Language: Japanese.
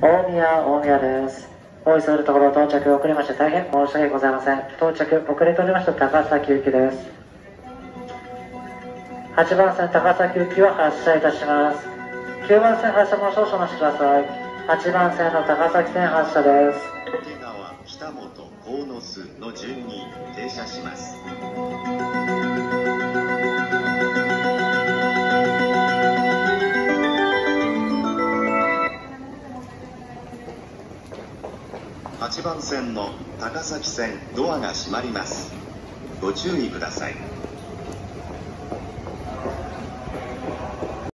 大宮、大宮です。お急ぎのところ到着遅れまして大変申し訳ございません。到着遅れておりました高崎行きです。8番線高崎行きは発車いたします。9番線発車も少々お待ちください。8番線の高崎線発車です。池川、北本、鴻巣の順に停車します。8番線の高崎線ドアが閉まります。ご注意ください。